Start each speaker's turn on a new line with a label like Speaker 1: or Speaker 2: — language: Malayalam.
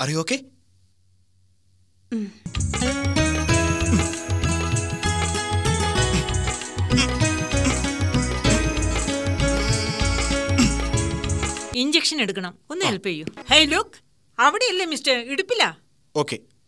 Speaker 1: are you okay?
Speaker 2: ഇഞ്ചക്ഷൻ എടുക്കണം ഒന്ന് ഹെൽപ്പ് ചെയ്യൂ ഹേ ലുക്ക് അവിടെയല്ലേ മിസ്റ്റർ ഇടുപ്പില്ല
Speaker 1: Okay. No!